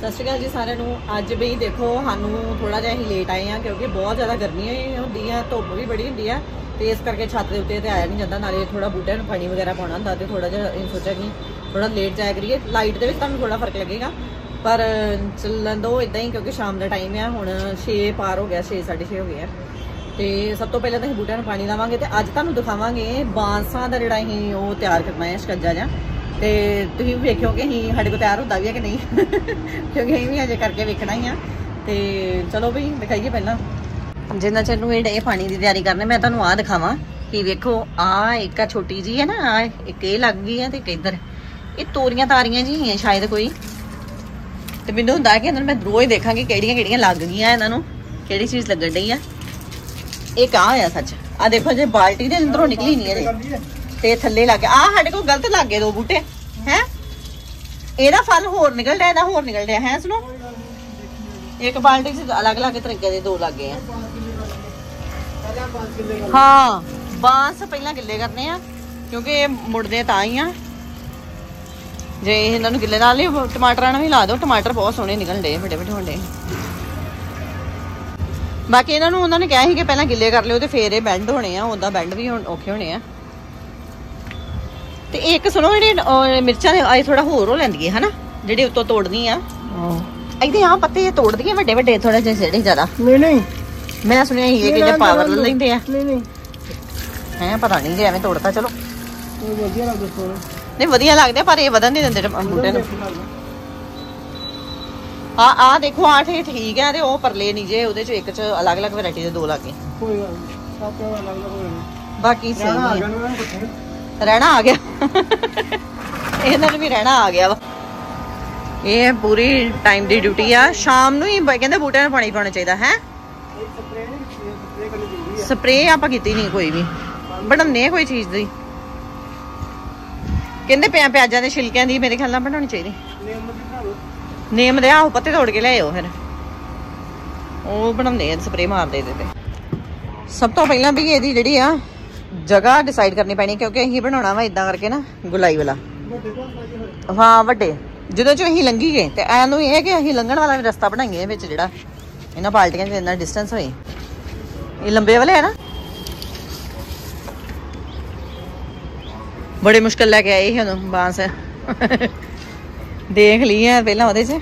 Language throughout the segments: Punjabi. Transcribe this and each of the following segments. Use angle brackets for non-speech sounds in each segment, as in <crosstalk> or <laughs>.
ਸਤਿ ਸ਼੍ਰੀ ਅਕਾਲ ਜੀ ਸਾਰਿਆਂ ਨੂੰ। ਅੱਜ ਵੀ ਦੇਖੋ, ਸਾਨੂੰ ਥੋੜਾ ਜਿਹਾ ਅਸੀਂ ਲੇਟ ਆਏ ਆ ਕਿਉਂਕਿ ਬਹੁਤ ਜ਼ਿਆਦਾ ਗਰਮੀ ਹੁੰਦੀ ਆ, ਧੁੱਪ ਵੀ ਬੜੀ ਹੁੰਦੀ ਆ ਤੇ ਇਸ ਕਰਕੇ ਛੱਤ ਦੇ ਉੱਤੇ ਤੇ ਆਇਆ ਨਹੀਂ ਜਾਂਦਾ। ਨਾਲੇ ਥੋੜਾ ਬੂਟਿਆਂ ਨੂੰ ਪਾਣੀ ਵਗੈਰਾ ਪਾਉਣਾ ਹੁੰਦਾ ਤੇ ਥੋੜਾ ਜਿਹਾ ਇਹ ਸੋਚਿਆ ਕਿ ਥੋੜਾ ਲੇਟ ਜਾਇਆ ਕਰੀਏ। ਲਾਈਟ ਦੇ ਵਿੱਚ ਤੁਹਾਨੂੰ ਥੋੜਾ ਫ਼ਰਕ ਲੱਗੇਗਾ। ਪਰ ਚੱਲਣ ਦੋ ਇਦਾਂ ਹੀ ਕਿਉਂਕਿ ਸ਼ਾਮ ਦਾ ਟਾਈਮ ਆ। ਹੁਣ 6 ਪਾਰ ਹੋ ਗਿਆ 6 6:30 ਹੋ ਗਿਆ ਆ। ਤੇ ਸਭ ਤੋਂ ਪਹਿਲਾਂ ਤਾਂ ਅਸੀਂ ਬੂਟਿਆਂ ਨੂੰ ਪਾਣੀ ਲਾਵਾਂਗੇ ਤੇ ਅੱਜ ਤੁਹਾਨੂੰ ਦਿਖਾਵਾਂਗੇ ਬਾਂਸਾਂ ਦਾ ਜਿਹੜਾ ਅਸੀਂ ਉਹ ਤਿਆਰ ਕਰਨਾ ਹੈ, ਸ਼ਕੰਜਾ ਜਾਂ ਤੇ ਤੁਸੀਂ ਵੀ ਵੇਖਿਓ ਕਿ ਅਸੀਂ ਸਾਡੇ ਕੋਲ ਤਿਆਰ ਹੁੰਦਾ ਵੀ ਹੈ ਕਿ ਨਹੀਂ। ਕਿਉਂਕਿ ਅਸੀਂ ਵੀ ਅਜੇ ਕਰਕੇ ਵੇਖਣਾ ਹੀ ਆ। ਤੇ ਚਲੋ ਵੀ ਦਿਖਾਈਏ ਪਹਿਲਾਂ। ਜਿੰਨਾ ਚਿਰ ਨੂੰ ਇਹ ਪਾਣੀ ਦੀ ਤਿਆਰੀ ਕਰਨੇ, ਮੈਂ ਤੁਹਾਨੂੰ ਆਹ ਦਿਖਾਵਾਂ ਕਿ ਵੇਖੋ ਆ ਇੱਕ ਆ ਛੋਟੀ ਜੀ ਹੈ ਨਾ, ਆਹ ਇੱਕ ਇਹ ਲੱਗ ਗਈ ਹੈ ਤੇ ਇੱਕ ਇੱਧਰ। ਇਹ ਤੋਰੀਆਂ ਤਾਰੀਆਂ ਜੀ ਹੈ ਸ਼ਾਇਦ ਕੋਈ। ਤੇ ਮੈਨੂੰ ਹੁੰਦਾ ਕਿ ਇਹਨਾਂ ਨੂੰ ਮੈਂ ਰੋਜ਼ ਦੇਖਾਂਗੀ ਕਿਹੜੀਆਂ ਕਿਹੜੀਆਂ ਲੱਗ ਗਈਆਂ ਇਹਨਾਂ ਨੂੰ, ਕਿਹੜੀ ਚੀਜ਼ ਲੱਗਣ ਡਈ ਆ। ਇਹ ਕਾ ਹੋਇਆ ਸੱਚ। ਆ ਦੇਖੋ, ਜੇ ਬਾਲਟੀ ਦੇ ਅੰਦਰੋਂ ਨਿਕਲੀ ਨਹੀਂ ਇਹਦੇ। ਤੇ ਥੱਲੇ ਲੱਗ ਗਿਆ ਆ ਸਾਡੇ ਕੋਲ ਗਲਤ ਲੱਗ ਗਏ ਦੋ ਬੂਟੇ, ਹੈ? ਇਹਦਾ ਫਲ ਹੋਰ ਨਿਕਲ ਰਿਹਾ, ਇਹਦਾ ਹੋਰ ਨਿਕਲ ਹੈ ਸੁਣੋ? ਇੱਕ ਬਾਲਟੀ 'ਚ ਅਲੱਗ-ਅਲੱਗ ਤਰੀਕੇ ਦੇ ਦੋ ਲੱਗੇ ਆ। ਹਾਂ, ਬਾਂਸ ਪਹਿਲਾਂ ਗਿੱਲੇ ਕਰਨੇ ਆ, ਕਿਉਂਕਿ ਇਹ ਮੁੜਦੇ ਤਾਂ ਹੀ ਆ। ਜੇ ਇਹਨਾਂ ਨੂੰ ਗਿੱਲੇ ਨਾਲ ਹੀ ਟਮਾਟਰਾਂ ਨਾਲ ਵੀ ਲਾ ਦਿਓ, ਟਮਾਟਰ ਬਹੁਤ ਸੋਹਣੇ ਨਿਕਲਣ ਡੇ ਵੱਡੇ ਵੱਡੇ ਹੁੰਦੇ ਬਾਕੀ ਇਹਨਾਂ ਨੂੰ ਉਹਨਾਂ ਨੇ ਕਿਹਾ ਸੀ ਕਿ ਪਹਿਲਾਂ ਗਿੱਲੇ ਕਰ ਲਿਓ ਤੇ ਫੇਰ ਇਹ ਬੈਂਡ ਹੋਣੇ ਆ ਉਦਾਂ ਬੈਂਡ ਵੀ ਔਖੇ ਹੋਣੇ ਆ। ਤੇ ਇੱਕ ਸੁਣੋ ਜਿਹੜੇ ਮਿਰਚਾਂ ਦੇ ਆਏ ਥੋੜਾ ਹੋਰ ਹੋ ਲੈਂਦੀ ਹੈ ਹਨਾ? ਜਿਹੜੇ ਉੱਤੋਂ ਤੋੜਨੀ ਆ। ਇਹਦੇ ਆ ਪੱਤੇ ਇਹ ਤੋੜਦੀ ਆ ਵੱਡੇ ਵੱਡੇ ਥੋੜਾ ਜਿਹਾ ਜਿਹੜੇ ਜ਼ਿਆਦਾ। ਨਹੀਂ ਨਹੀਂ। ਮੈਂ ਸੁਣਿਆ ਸੀ ਇਹ ਕਿ ਜੇ ਪਾਵਰ ਲੈਂਦੇ ਆ। ਨਹੀਂ ਨਹੀਂ। ਹੈ ਪਤਾ ਨਹੀਂ ਜੇ ਐਵੇਂ ਤੋੜਤਾ ਚਲੋ। ਵਧੀਆ ਲੱਗਦਾ ਸੋਣਾ ਨਹੀਂ ਵਧੀਆ ਲੱਗਦੇ ਪਰ ਇਹ ਵਧਣ ਨਹੀਂ ਦਿੰਦੇ ਬੂਟੇ ਨੂੰ। ਆ ਆ ਦੇਖੋ ਆ ਠੀਕ ਠੀਕ ਹੈ ਤੇ ਉਹ ਪਰਲੇ ਨਹੀਂ ਜੇ ਉਹਦੇ ਚ ਇੱਕ ਚ ਅਲੱਗ-ਅਲੱਗ ਵੈਰਾਈਟੀ ਦੇ ਦੋ ਲੱਗੇ ਕੋਈ ਗੱਲ ਨਹੀਂ ਬਾਕੀ ਸਹੀ ਹੈ ਰਹਿਣਾ ਆ ਗਿਆ। ਇਹਨਾਂ ਨੂੰ ਵੀ ਰਹਿਣਾ ਆ ਗਿਆ ਵਾ। ਇਹ ਪੂਰੀ ਟਾਈਮ ਦੀ ਡਿਊਟੀ ਆ। ਸ਼ਾਮ ਨੂੰ ਹੀ ਕਹਿੰਦੇ ਬੂਟਿਆਂ ਨੂੰ ਪਾਣੀ ਪਾਉਣਾ ਚਾਹੀਦਾ, ਹੈ? ਸਪਰੇਅ ਆਪਾਂ ਕੀਤੀ ਨਹੀਂ ਕੋਈ ਵੀ। ਬਣਾਉਂਦੇ ਆ ਕੋਈ ਚੀਜ਼ ਦੀ। ਕਹਿੰਦੇ ਪਿਆ ਪਿਆਜ਼ਾਂ ਦੇ ਛਿਲਕਿਆਂ ਦੀ ਮੇਰੇ ਖਿਆਲ ਨਾਲ ਬਣਾਉਣੀ ਚਾਹੀਦੀ। ਹੈ ਨੇਮ ਦੇ ਆਹੋ, ਪੱਤੇ ਤੋੜ ਕੇ ਲਿਆਇਓ ਫਿਰ। ਉਹ ਬਣਾਉਂਦੇ ਆ ਸਪਰੇਅ ਮਾਰਦੇ ਇਹਦੇ ਤੇ। ਸਭ ਤੋਂ ਪਹਿਲਾਂ ਵੀ ਇਹਦੀ ਜਿਹੜੀ ਆ ਜਗ੍ਹਾ ਡਿਸਾਈਡ ਕਰਨੀ ਪੈਣੀ, ਕਿਉਂਕਿ ਅਸੀਂ ਬਣਾਉਣਾ ਵਾ ਇਦਾਂ ਕਰਕੇ ਨਾ, ਗੁਲਾਈ ਵਾਲਾ। ਹਾਂ, ਵੱਡੇ। ਜਦੋਂ ਚ ਅਸੀਂ ਲੰਘੀ ਗਏ ਤੇ ਐ ਨੂੰ ਇਹ ਹੈ ਕਿ ਅਸੀਂ ਲੰਘਣ ਵਾਲਾ ਵੀ ਰਸਤਾ ਬਣਾਈਏ ਵਿੱਚ ਜਿਹੜਾ, ਇਹਨਾਂ ਪਾਰਟੀਆਂ ਦੇ ਇੰਨਾ ਡਿਸਟੈਂਸ ਹੋਏ। ਇਹ ਲੰਬੇ ਵਾਲੇ ਹੈ ਨਾ। ਬੜੇ ਮੁਸ਼ਕਲ ਲੈ ਕੇ ਆਏ ਸੀ ਉਹਨੂੰ, ਬਾਂਸ। ਦੇਖ ਲਈ ਹੈ ਪਹਿਲਾਂ ਉਹਦੇ 'ਚ।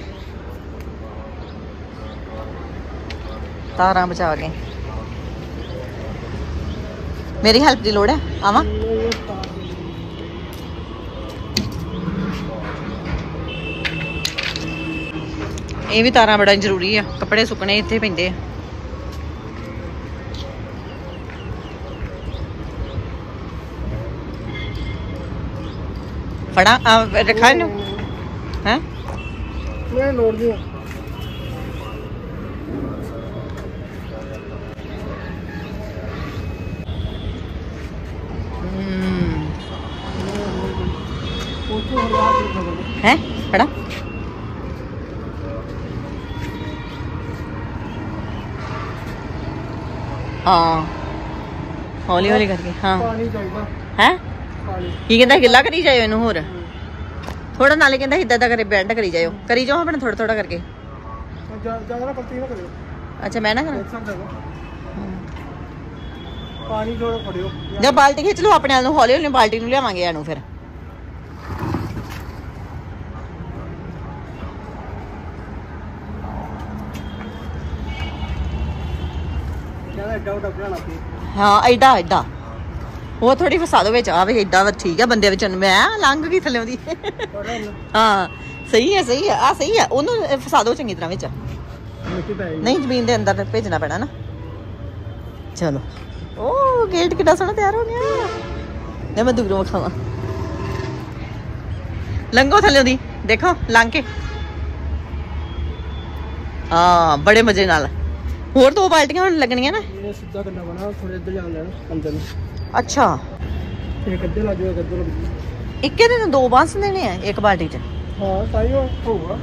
ਤਾਰਾਂ ਬਚਾ ਕੇ। ਮੇਰੀ ਹੈਲਪ ਦੀ ਲੋੜ ਹੈ, ਆਵਾਂ। ਇਹ ਵੀ ਤਾਰਾਂ ਬੜਾ ਜ਼ਰੂਰੀ ਆ, ਕੱਪੜੇ ਸੁੱਕਣੇ ਇੱਥੇ ਪੈਂਦੇ ਆ। ਫੜਾ, ਆ, ਰੱਖਾ ਇਹਨੂੰ। ਹੈ? ਮੈਂ ਲੋੜ ਦੀ ਉਹ ਤੋਂ ਹਰਾਤ ਰੱਖੋ ਹੈ? ਫੜਾ ਹਾਂ। ਹੌਲੀ ਹੌਲੀ ਕਰਕੇ ਹਾਂ। ਪਾਣੀ ਚਾਹੀਦਾ। ਹੈ? ਕੀ ਕਹਿੰਦਾ ਗਿੱਲਾ ਕਰੀ ਜਾਇਓ ਇਹਨੂੰ ਹੋਰ? ਥੋੜਾ ਨਾਲੇ ਕਹਿੰਦਾ ਇਦਾਂ ਇਦਾਂ ਕਰੇ ਬੈਂਡ ਕਰੀ ਜਾਇਓ। ਕਰੀ ਜਾਓ ਆਪਣੇ ਥੋੜਾ ਥੋੜਾ ਕਰਕੇ। ਜ਼ਿਆਦਾ ਨਾ ਪਲਟੀ ਨਾ ਕਰਿਓ। ਅੱਛਾ ਮੈਂ ਨਾ ਕਰਾਂ? ਪਾਣੀ ਜੋੜ ਫੜਿਓ। ਜਾਂ ਬਾਲਟੀ ਖਿੱਚ ਲਓ ਆਪਣੇ ਨਾਲ ਨੂੰ ਹੌਲੀ ਹੌਲੀ ਬਾਲਟੀ ਨੂੰ ਲਿਆਵਾਂਗੇ ਇਹਨੂੰ ਫਿਰ ਜ਼ਿਆਦਾ ਐਡਾ ਵੱਡਾ ਬਣਾਉਣਾ ਪਈ ਹਾਂ ਐਡਾ ਐਡਾ ਉਹ ਥੋੜੀ ਫਸਾ ਦੋ ਵਿੱਚ। ਆਵੇ ਐਡਾ ਵਾ ਠੀਕ ਆ ਬੰਦੇ ਵਿੱਚ। ਨੂੰ। ਮੈਂ ਲੰਘ ਗਈ ਥੱਲੇ ਉਹਦੀ। ਥੋੜਾ ਹਾਂ ਸਹੀ ਹੈ ਸਹੀ ਹੈ। ਆ ਸਹੀ ਹੈ। ਉਹਨੂੰ ਫਸਾ ਦੋ ਚੰਗੀ ਤਰ੍ਹਾਂ ਵਿੱਚ। ਮਿੱਟੀ ਪੈ ਗਈ। ਨਹੀਂ ਜ਼ਮੀਨ ਦੇ ਅੰਦਰ ਭੇਜਣਾ ਪੈਣਾ ਨਾ। ਚਲੋ। ਗੇਟ ਕਿੱਡਾ ਸੋਹਣਾ ਤਿਆਰ ਹੋ ਗਿਆ। ਲੈ ਮੈਂ ਦੂਰੋਂ ਵਿਖਾਵਾਂ। ਲੰਘੋ ਥੱਲੇ ਉਹਦੀ। ਦੇਖੋ ਲੰਘ ਕੇ। ਹਾਂ ਬੜੇ ਮਜ਼ੇ ਨਾਲ। ਹੋਰ ਦੋ ਬਾਲਟੀਆਂ ਹੁਣ ਲੱਗਣੀਆਂ ਨਾ? ਇਹ ਸਿੱਧਾ ਕਰਨਾ ਬਣਾ ਥੋੜੇ ਇੱਧਰ ਜਾਣ ਲੈਣਾ ਅੰਦਰ ਨੂੰ। ਅੱਛਾ। ਇੱਕ ਇੱਧਰ ਲੱਗ ਜਾਊਗਾ ਲੱਗ ਜਾਊਗਾ। ਇੱਕੇ ਦੇ ਦੋ ਬਾਂਸ ਦੇਣੇ ਆ ਇੱਕ ਬਾਲਟੀ 'ਚ? ਹਾਂ ਤਾਈ ਹੋਊਗਾ।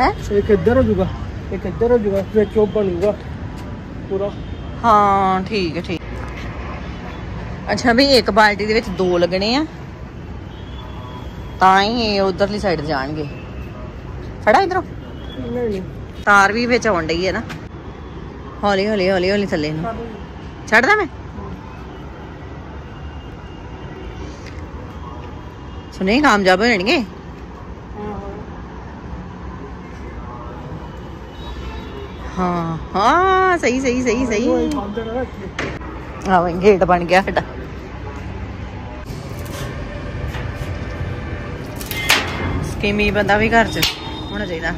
ਹੈ? ਇੱਕ ਇੱਧਰ ਹੋ ਜਾਊਗਾ ਇੱਕ ਇੱਧਰ ਹੋ ਜਾਊਗਾ ਵਿੱਚ ਉਹ ਬਣੂਗਾ ਪੂਰਾ। ਹਾਂ ਠੀਕ ਹੈ ਠੀਕ। ਅੱਛਾ ਵੀ ਇੱਕ ਬਾਲਟੀ ਦੇ ਵਿੱਚ ਦੋ ਲੱਗਣੇ ਆ। ਤਾਂ ਹੀ ਇਹ ਉਧਰਲੀ ਸਾਈਡ ਜਾਣਗੇ। ਫੜਾ ਇਧਰੋਂ। ਨਹੀਂ ਨਹੀਂ। ਤਾਰ ਵੀ ਵਿੱਚ ਆਉਣ ਡਈ ਹੈ ਨਾ। ਹੌਲੀ ਹੌਲੀ ਹੌਲੀ ਹੌਲੀ ਥੱਲੇ ਨੂੰ। ਛੱਡਦਾ ਮੈਂ? ਸੁਣੇ ਕਾਮਯਾਬ ਹੋ ਹਾਂ ਹਾਂ, ਸਹੀ ਸਹੀ ਸਹੀ ਸਹੀ। ਆ ਵਾ ਗੇਟ ਬਣ ਗਿਆ ਸਾਡਾ। ਸਕੀਮੀ ਬੰਦਾ ਵੀ ਘਰ ਚ ਹੋਣਾ ਚਾਹੀਦਾ।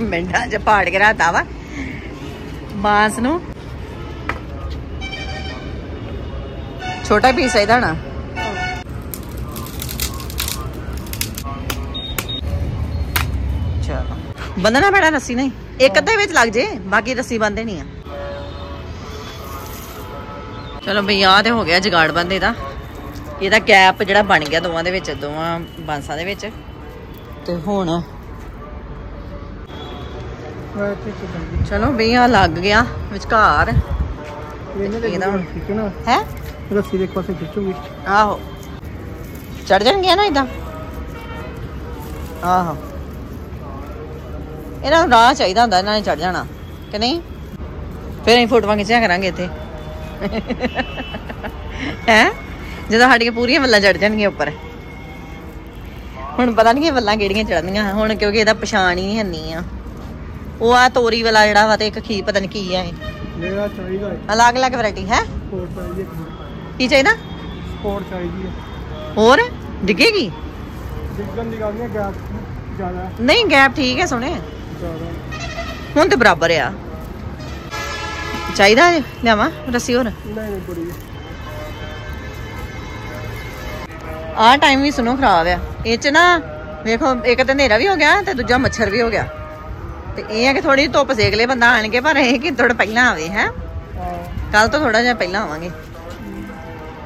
ਮਿੰਟਾਂ ਚ ਪਾੜ ਕੇ ਰਾਤਾ ਵਾ ਬਾਂਸ ਨੂੰ। ਛੋਟਾ ਪੀਸ ਇਹਦਾ ਨਾ। ਚਲੋ। ਬੰਨਣਾ ਪੈਣਾ ਰੱਸੀ ਨਹੀਂ। ਇੱਕ ਅੱਧੇ ਵਿੱਚ ਲੱਗ ਜੇ, ਬਾਕੀ ਰੱਸੀ ਬੰਨਦੇ ਨਹੀਂ ਆ। ਚਲੋ ਬਈ, ਆਹ ਤੇ ਹੋ ਗਿਆ ਜਗਾੜ ਬੰਦੇ ਦਾ ਇਹਦਾ ਗੈਪ ਜਿਹੜਾ ਬਣ ਗਿਆ ਦੋਵਾਂ ਦੇ ਵਿੱਚ, ਦੋਵਾਂ ਬਾਂਸਾਂ ਦੇ ਵਿੱਚ। ਤੇ ਹੁਣ ਚਲੋ ਬਈ ਆ ਲੱਗ ਗਿਆ ਵਿਚਕਾਰ। ਇਹਦਾ ਹੁਣ- ਖਿੱਚਣਾ। ਹੈ? ਰੱਸੀ ਦੇ ਪਾਸੇ ਖਿੱਚੂਗੀ। ਆਹੋ। ਚੜ ਜਾਣਗੇ ਨਾ ਇਦਾਂ ਆਹੋ। ਇਹਨਾਂ ਨੂੰ ਰਾਹ ਚਾਹੀਦਾ ਹੁੰਦਾ ਇਹਨਾਂ ਨੇ ਚੜ ਜਾਣਾ। ਕਿ ਨਹੀਂ? ਫਿਰ ਅਸੀਂ ਫੋਟੋਆਂ ਖਿੱਚਿਆ ਕਰਾਂਗੇ ਇੱਥੇ। ਹੈ? ਜਦੋਂ ਸਾਡੀਆਂ ਪੂਰੀਆਂ ਵੱਲਾਂ ਚੜ ਜਾਣਗੀਆਂ ਉੱਪਰ। ਹੁਣ ਪਤਾ ਨਹੀਂ ਇਹ ਵੱਲਾਂ ਕਿਹੜੀਆਂ ਚੜਨੀਆਂ ਹੁਣ ਕਿਉਂਕਿ ਇਹਦਾ ਪਛਾਣ ਹੀ ਨਹੀਂ ਹੰਨੀ ਆ। ਉਹ ਆ ਤੋਰੀ ਵਾਲਾ ਜਿਹੜਾ ਵਾ ਤੇ ਇੱਕ ਖੀ ਪਤਾ ਨਹੀਂ ਕੀ ਆ ਇਹ। ਮੇਰਾ ਚਾਹੀਦਾ ਹੈ। ਅਲੱਗ ਅਲੱਗ ਵੈਰਾਈਟੀ ਹੈ ਚਾਹੀਦੀ ਕੀ ਚਾਹੀਦਾ? ਸਪੋਰਟ ਚਾਹੀਦੀ ਹੈ। ਹੋਰ? ਡਿੱਗੇਗੀ? ਡਿੱਗਣ ਦੀ ਗੱਲ ਨਹੀਂ ਗੈਪ ਜ਼ਿਆਦਾ ਨਹੀਂ ਗੈਪ ਠੀਕ ਹੈ ਸੋਹਣੇ। ਹੁਣ ਤੇ ਬਰਾਬਰ ਆ। ਚਾਹੀਦਾ ਹੈ? ਲਿਆਵਾਂ ਰੱਸੀ ਹੋਰ। ਨਹੀਂ ਨਹੀਂ ਬੜੀ ਹੈ। ਆਹ ਟਾਈਮ ਵੀ ਸੁਣੋ ਖਰਾਬ ਆ। ਇਹ ਚ ਨਾ ਵੇਖੋ ਇੱਕ ਤੇ ਹਨੇਰਾ ਵੀ ਹੋ ਗਿਆ ਤੇ ਦੂਜਾ ਮੱਛਰ ਵੀ ਹੋ ਗਿਆ। ਤੇ ਇਹ ਆ ਕਿ ਥੋੜੀ ਧੁੱਪ ਸੇਕ ਲੈ ਬੰਦਾ ਆਣ ਕੇ ਪਰ ਇਹ ਕਿ ਥੋੜਾ ਪਹਿਲਾਂ ਆਵੇ ਹੈ? ਹਾਂ। ਕੱਲ ਤੋਂ ਥੋੜਾ ਜਿਹਾ ਪਹਿਲਾਂ ਆਵਾਂਗੇ।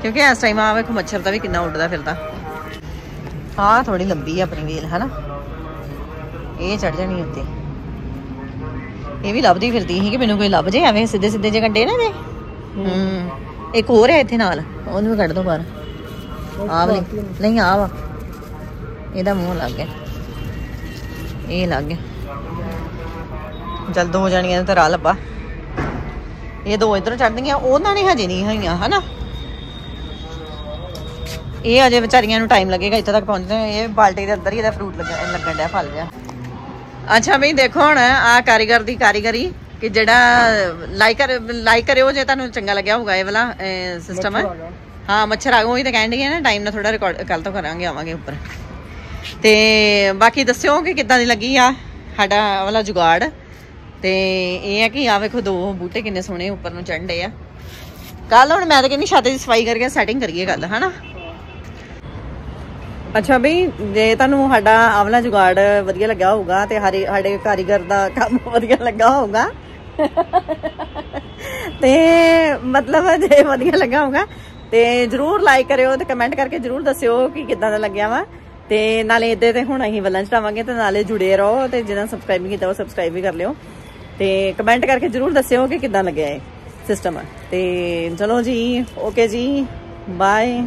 ਕਿਉਂਕਿ ਇਸ ਟਾਈਮ ਆ ਵੇਖੋ ਮੱਛਰ ਦਾ ਵੀ ਕਿੰਨਾ ਉੱਡਦਾ ਫਿਰਦਾ। ਆਹ ਥੋੜੀ ਲੰਬੀ ਆ ਆਪਣੀ ਵੇਲ ਹਨਾ? ਇਹ ਚੜ ਜਾਣੀ ਉੱਤੇ। ਇਹ ਵੀ ਲੱਭਦੀ ਫਿਰਦੀ ਸੀ ਕਿ ਮੈਨੂੰ ਕੋਈ ਲੱਭ ਜੇ ਐਵੇਂ ਸਿੱਧੇ ਸਿੱਧੇ ਜੇ ਕੰਡੇ ਨਾ ਦੇ ਹੂੰ। ਇੱਕ ਹੋਰ ਹੈ ਇੱਥੇ ਨਾਲ ਉਹਨੂੰ ਵੀ ਕੱਢ ਦੋ ਬਾਹਰ। ਆ ਨਹੀਂ ਆ ਵਾ। ਇਹਦਾ ਮੂੰਹ ਲੱਗ ਗਿਆ ਇਹ ਲੱਗ ਗਿਆ ਜਲਦ ਹੋ ਜਾਣੀਆਂ ਤੇ ਰਾਹ ਲੱਭਾ। ਇਹ ਦੋ ਇਧਰੋਂ ਚੜਨਗੀਆਂ ਉਹਨਾਂ ਨੇ ਹਜੇ ਨਹੀਂ ਹੋਈਆਂ ਹਨਾ? ਇਹ ਅਜੇ ਵਿਚਾਰੀਆਂ ਨੂੰ ਟਾਈਮ ਲੱਗੇਗਾ ਇੱਥੇ ਤੱਕ ਪਹੁੰਚਦੇ ਇਹ ਬਾਲਟੀ ਦੇ ਅੰਦਰ ਹੀ ਇਹਦਾ ਫਰੂਟ ਲੱਗਣ ਲੱਗਣ ਡਿਆ ਫਲ ਜਿਹਾ। ਅੱਛਾ ਬਈ ਦੇਖੋ ਹੁਣ ਆ ਕਾਰੀਗਰ ਦੀ ਕਾਰੀਗਰੀ ਕਿ ਜਿਹੜਾ ਲਾਈਕ ਲਾਈਕ ਕਰਿਓ ਜੇ ਤੁਹਾਨੂੰ ਚੰਗਾ ਲੱਗਿਆ ਹੋਊਗਾ ਇਹ ਵਾਲਾ ਸਿਸਟਮ ਹੈ ਗਿਆ। ਹਾਂ ਮੱਛਰ ਆ ਗਏ ਉਹੀ ਤਾਂ ਕਹਿਣ ਡਈ ਨਾ ਟਾਈਮ ਨਾਲ ਥੋੜਾ ਰਿਕਾਰਡ ਕੱਲ ਤੋਂ ਕਰਾਂਗੇ ਆਵਾਂਗੇ ਉੱਪਰ। ਤੇ ਬਾਕੀ ਦੱਸਿਓ ਕਿ ਕਿੱਦਾਂ ਦੀ ਲੱਗੀ ਆ ਸਾਡਾ ਵਾਲਾ ਜੁਗਾੜ। ਤੇ ਇਹ ਆ ਕਿ ਆ ਵੇਖੋ ਦੋ ਬੂਟੇ ਕਿੰਨੇ ਸੋਹਣੇ ਉੱਪਰ ਨੂੰ ਚੜ੍ਹਦੇ ਆ। ਕੱਲ ਹੁਣ ਮੈਂ ਤਾਂ ਕਹਿੰਦੀ ਛੱਤ ਦੀ ਸਫ਼ਾਈ ਕਰਕੇ ਸੈਟਿੰਗ ਕਰੀਏ ਗੱਲ, ਹਨਾ? ਅੱਛਾ ਬਈ, ਜੇ ਤੁਹਾਨੂੰ ਸਾਡਾ ਆਵਲਾ ਜੁਗਾੜ ਵਧੀਆ ਲੱਗਾ ਹੋਊਗਾ ਤੇ ਹਾਰੇ ਸਾਡੇ ਕਾਰੀਗਰ ਦਾ ਕੰਮ <laughs> ਵਧੀਆ ਲੱਗਾ ਹੋਊਗਾ। ਤੇ ਮਤਲਬ ਜੇ ਵਧੀਆ ਲੱਗਾ ਹੋਊਗਾ ਤੇ ਜਰੂਰ ਲਾਈਕ ਕਰਿਓ ਤੇ ਕਮੈਂਟ ਕਰਕੇ ਜਰੂਰ ਦੱਸਿਓ ਕਿ ਕਿੱਦਾਂ ਦਾ ਲੱਗਿਆ ਵਾ। ਤੇ ਨਾਲੇ ਇੱਦੇ ਤੇ ਹੁਣ ਅਸੀਂ ਵੱਲਾਂ ਚੜਾਵਾਂਗੇ ਤੇ ਨਾਲੇ ਜੁੜੇ ਰਹੋ ਤੇ ਜਿਹਨਾਂ ਸਬਸਕ੍ਰਾਈਬ ਨਹੀਂ ਕੀਤਾ ਉਹ ਸਬਸਕ੍ਰਾਈਬ ਵੀ ਕਰ ਲਿਓ। ਤੇ ਕਮੈਂਟ ਕਰਕੇ ਜਰੂਰ ਦੱਸਿਓ ਕਿ ਕਿੱਦਾਂ ਲੱਗਿਆ ਇਹ ਸਿਸਟਮ ਤੇ ਚਲੋ ਜੀ ਓਕੇ ਜੀ ਬਾਏ